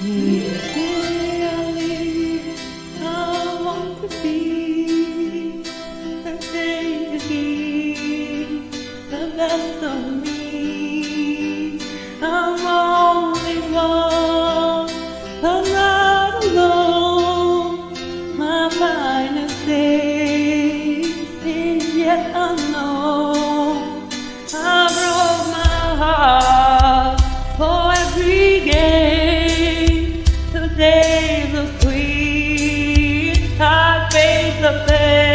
Sincerely, I want to be a fantasy, the the pain.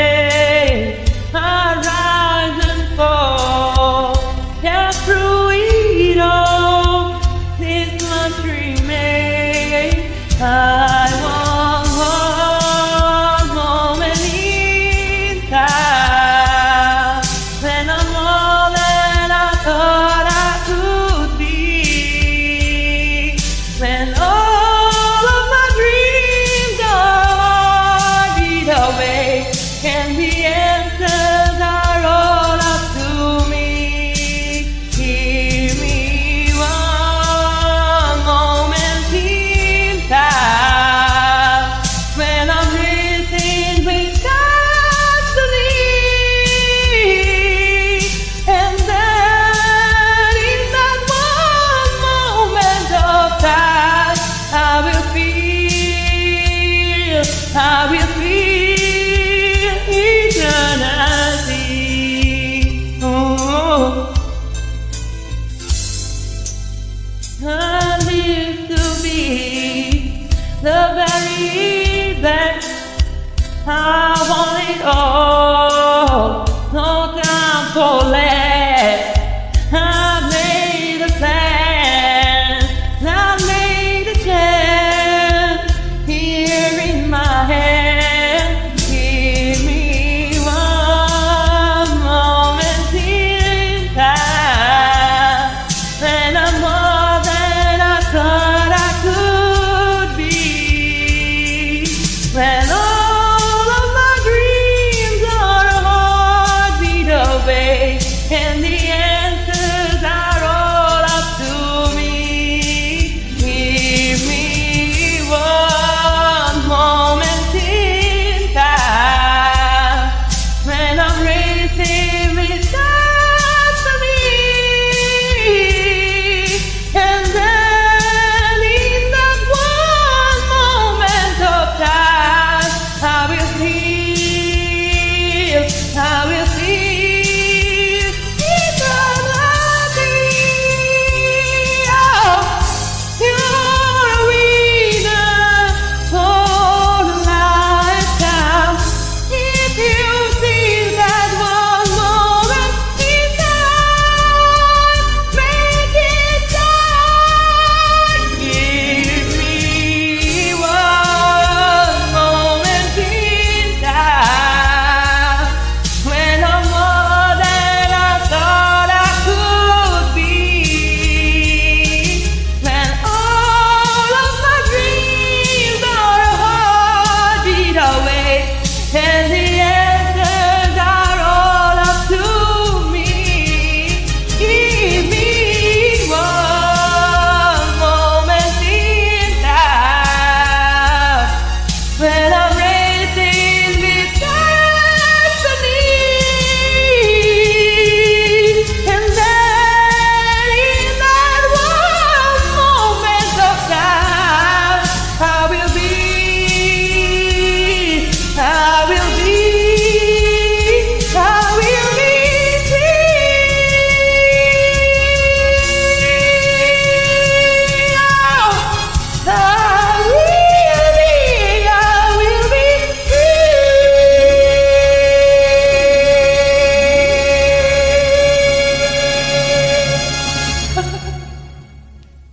I will feel.